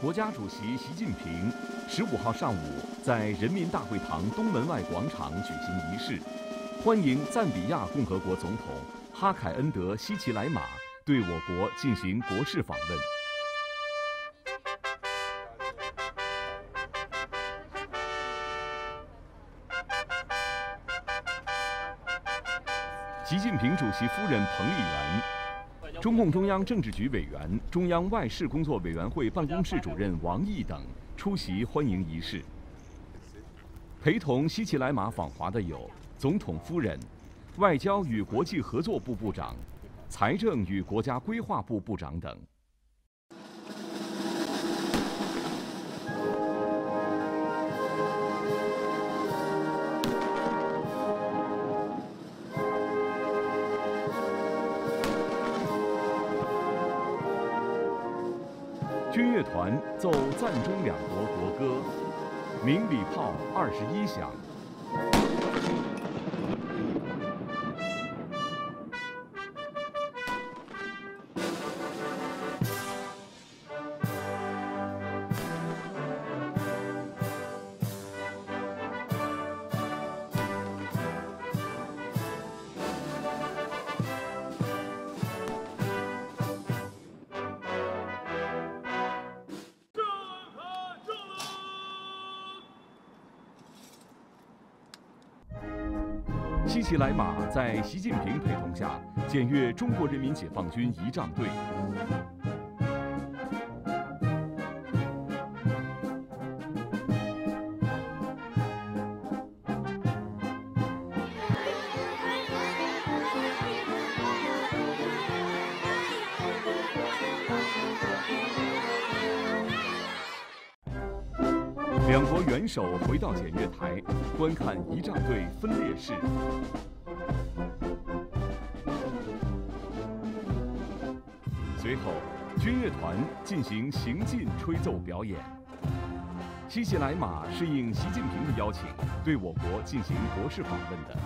国家主席习近平十五号上午在人民大会堂东门外广场举行仪式，欢迎赞比亚共和国总统哈凯恩德·西奇莱马对我国进行国事访问。习近平主席夫人彭丽媛、中共中央政治局委员、中央外事工作委员会办公室主任王毅等出席欢迎仪式。陪同西奇莱马访华的有总统夫人、外交与国际合作部部长、财政与国家规划部部长等。军乐团奏赞中两国国歌，鸣礼炮二十一响。西奇莱马在习近平陪同下检阅中国人民解放军仪仗队。两国元首回到检阅台，观看仪仗队分列式。随后，军乐团进行行进吹奏表演。西西莱马是应习近平的邀请，对我国进行国事访问的。